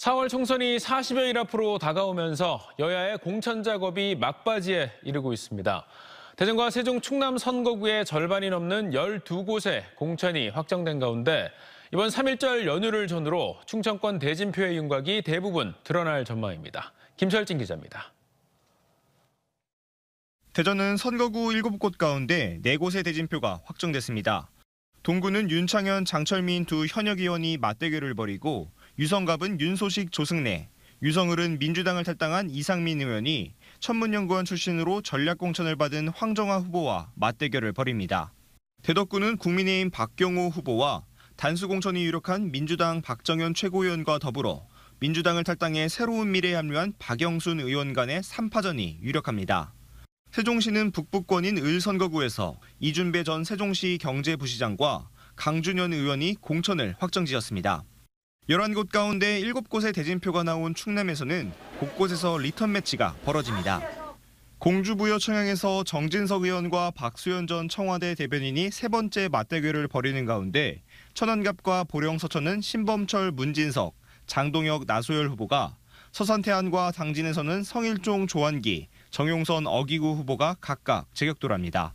4월 총선이 40여일 앞으로 다가오면서 여야의 공천 작업이 막바지에 이르고 있습니다. 대전과 세종 충남 선거구의 절반이 넘는 12곳에 공천이 확정된 가운데 이번 3일절 연휴를 전후로 충청권 대진표의 윤곽이 대부분 드러날 전망입니다. 김철진 기자입니다. 대전은 선거구 7곳 가운데 4곳의 대진표가 확정됐습니다. 동구는 윤창현, 장철민 두 현역 의원이 맞대결을 벌이고 유성갑은 윤소식, 조승래, 유성을은 민주당을 탈당한 이상민 의원이 천문연구원 출신으로 전략공천을 받은 황정화 후보와 맞대결을 벌입니다. 대덕구는 국민의힘 박경호 후보와 단수공천이 유력한 민주당 박정현 최고위원과 더불어 민주당을 탈당해 새로운 미래에 합류한 박영순 의원 간의 3파전이 유력합니다. 세종시는 북부권인 을선거구에서 이준배 전 세종시 경제부시장과 강준현 의원이 공천을 확정지었습니다. 11곳 가운데 7곳의 대진표가 나온 충남에서는 곳곳에서 리턴 매치가 벌어집니다. 공주부여 청양에서 정진석 의원과 박수현 전 청와대 대변인이 세 번째 맞대결을 벌이는 가운데 천안갑과 보령 서천은 신범철 문진석, 장동혁 나소열 후보가 서산태안과 당진에서는 성일종 조한기, 정용선 어기구 후보가 각각 제격돌합니다.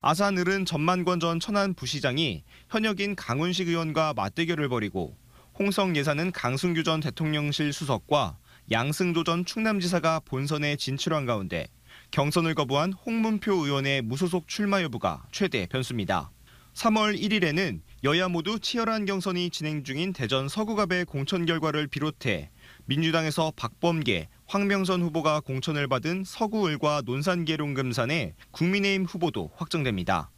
아산을은 전만권 전 천안 부시장이 현역인 강훈식 의원과 맞대결을 벌이고 홍성 예산은 강승규 전 대통령실 수석과 양승조 전 충남지사가 본선에 진출한 가운데 경선을 거부한 홍문표 의원의 무소속 출마 여부가 최대 변수입니다. 3월 1일에는 여야 모두 치열한 경선이 진행 중인 대전 서구갑의 공천 결과를 비롯해 민주당에서 박범계, 황명선 후보가 공천을 받은 서구을과 논산계룡금산의 국민의힘 후보도 확정됩니다.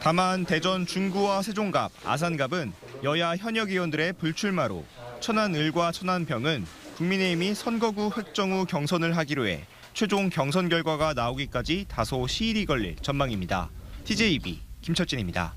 다만 대전 중구와 세종갑, 아산갑은 여야 현역 의원들의 불출마로 천안을과 천안병은 국민의힘이 선거구 획정 후 경선을 하기로 해 최종 경선 결과가 나오기까지 다소 시일이 걸릴 전망입니다. TJB 김철진입니다.